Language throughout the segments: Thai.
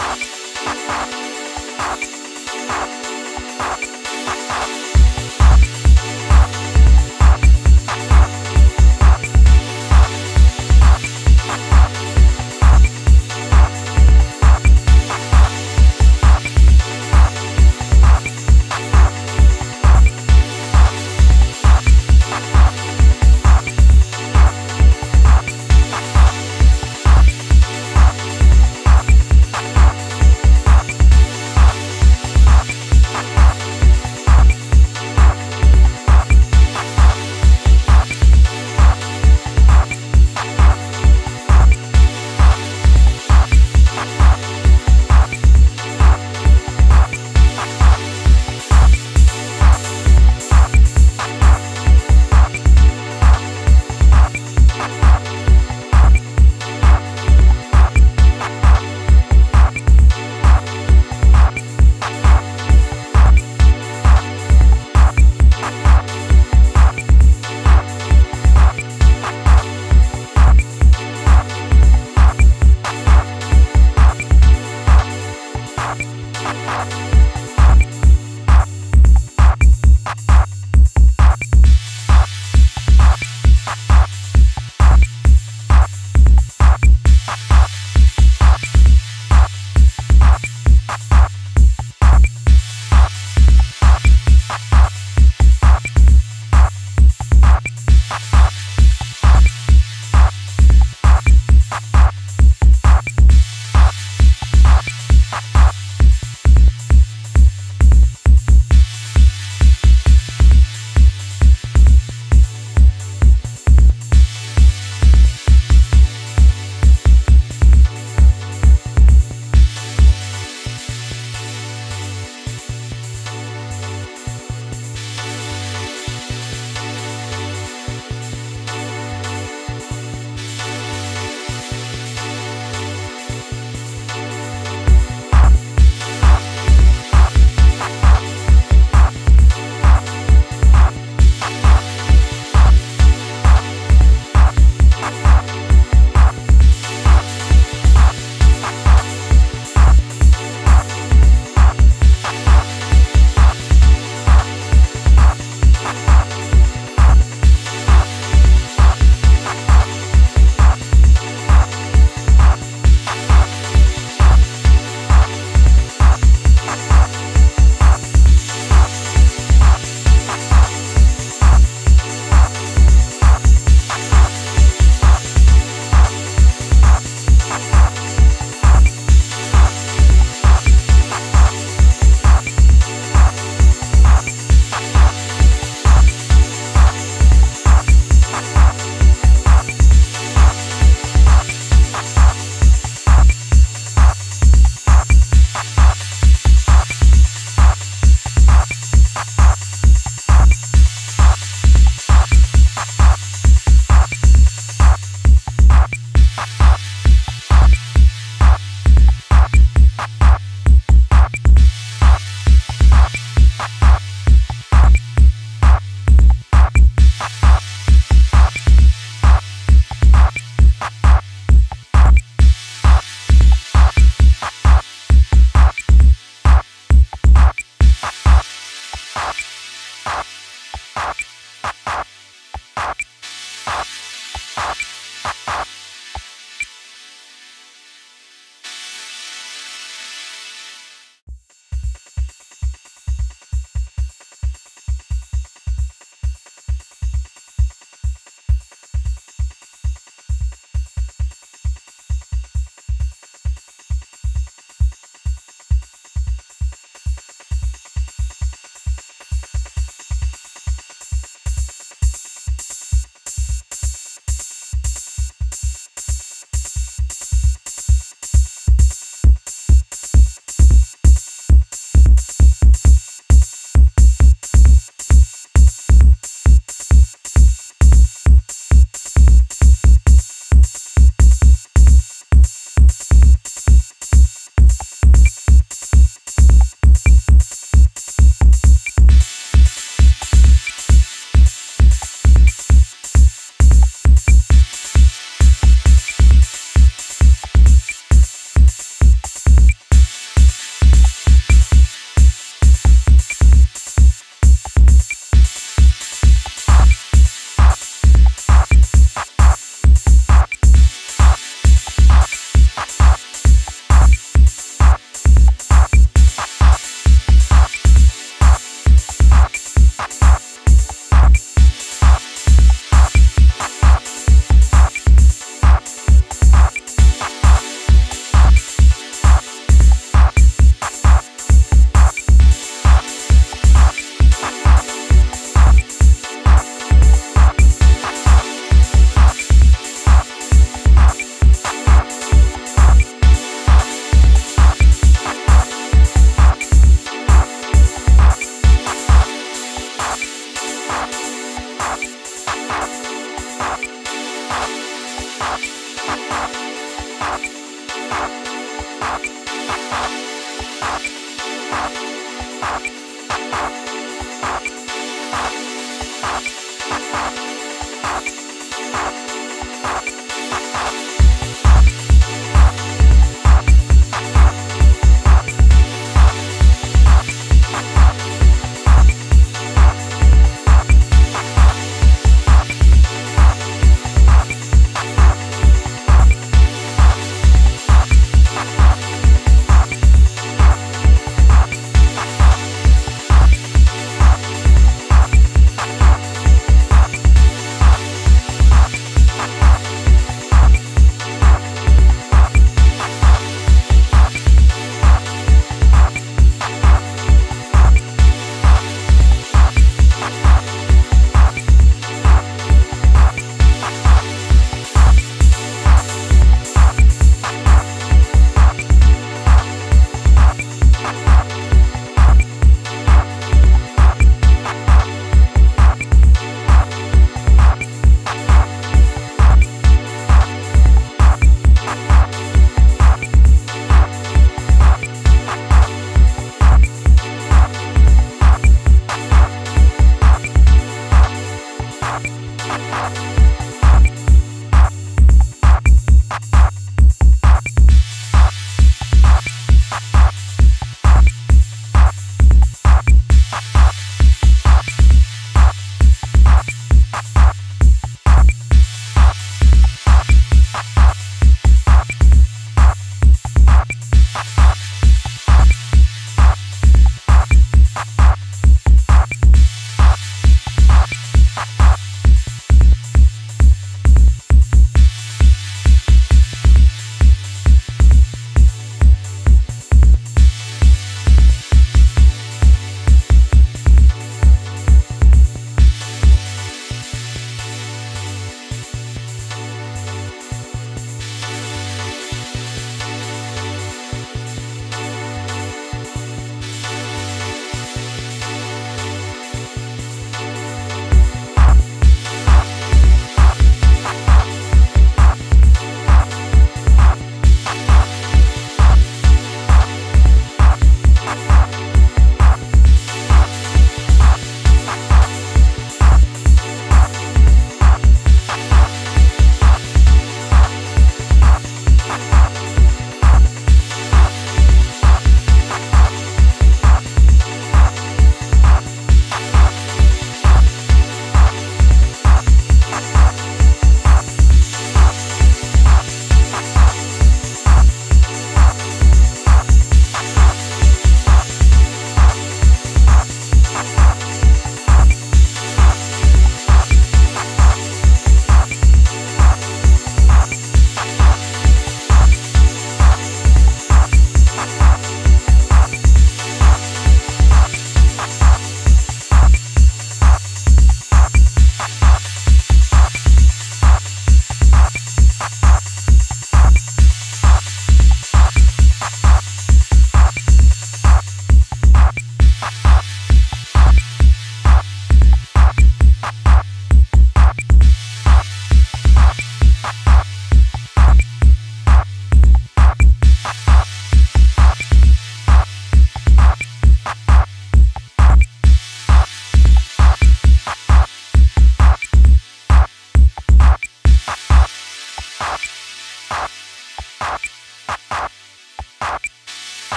Bye.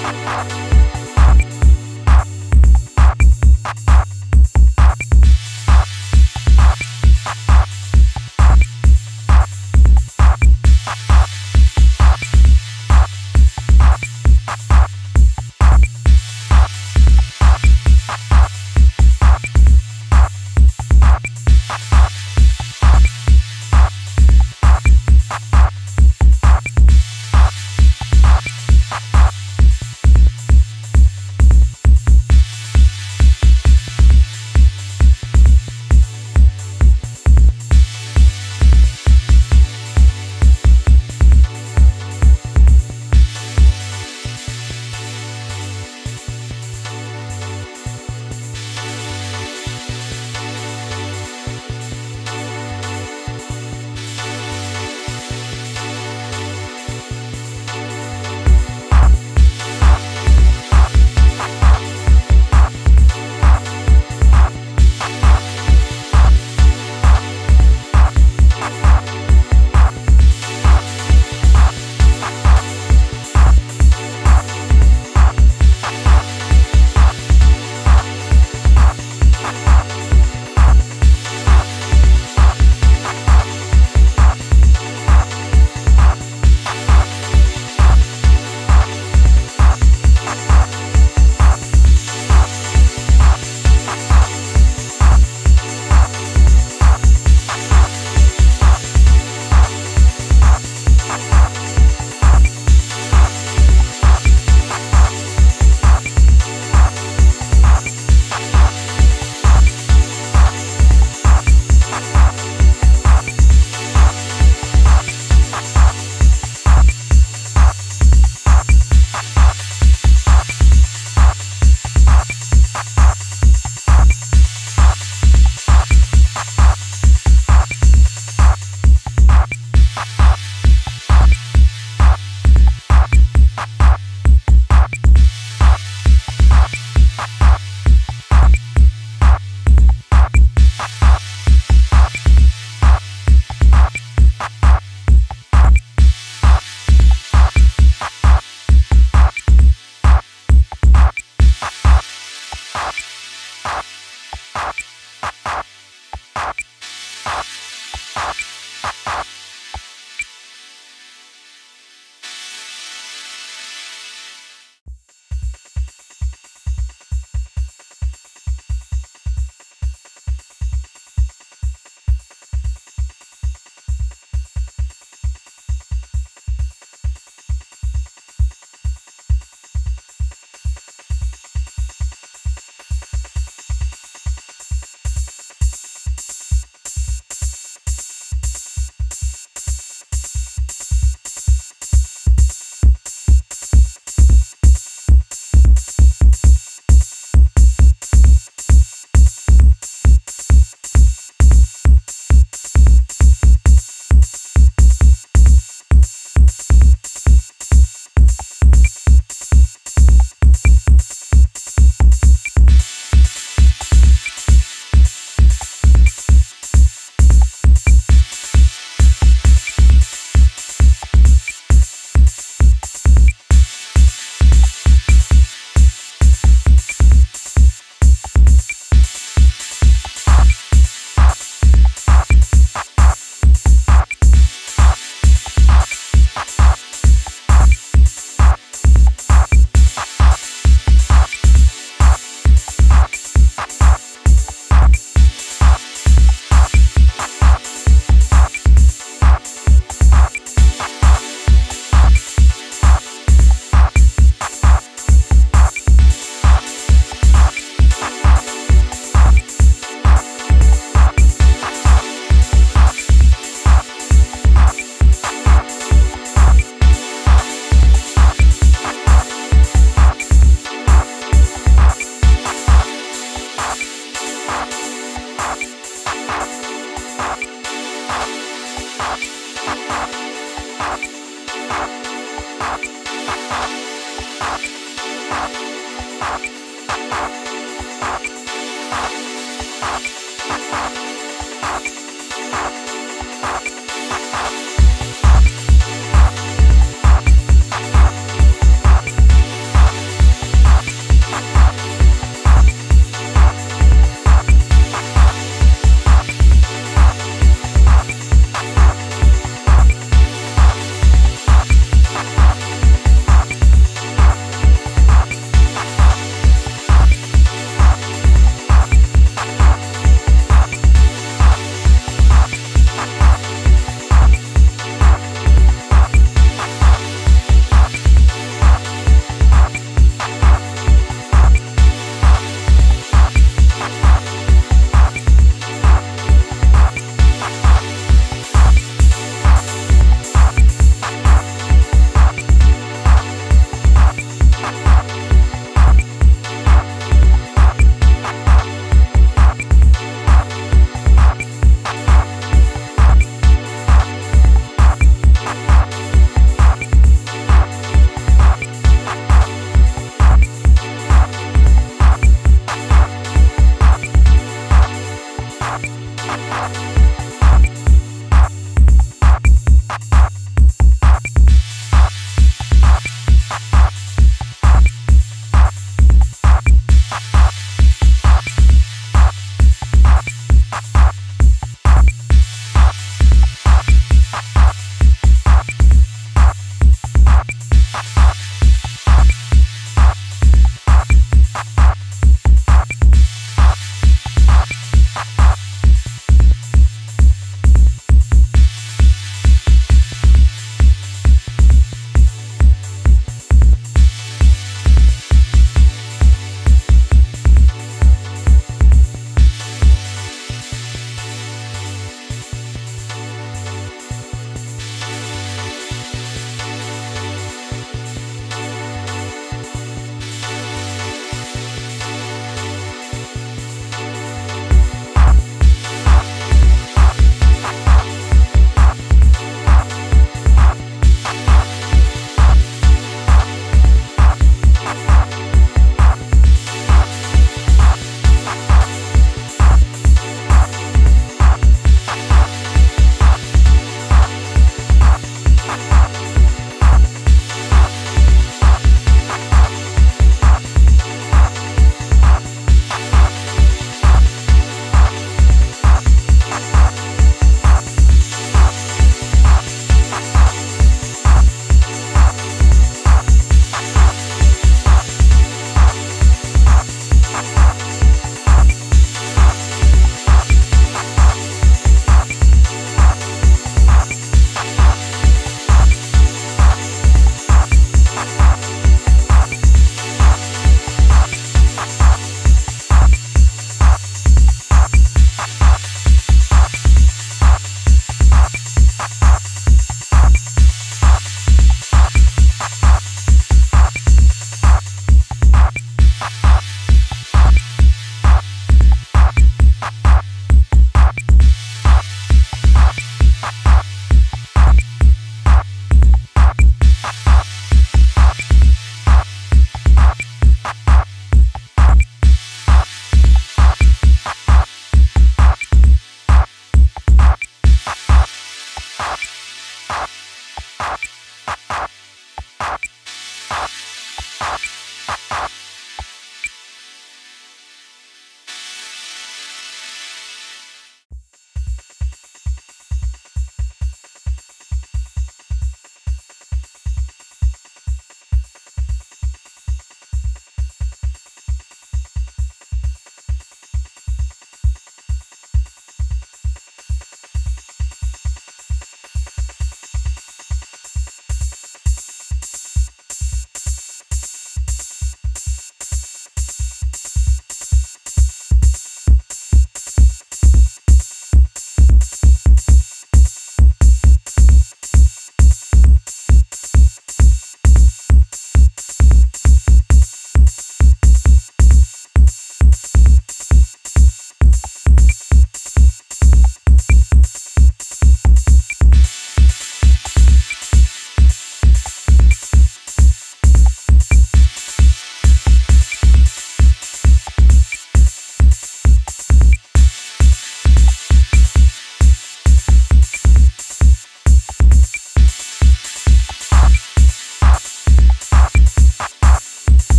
Música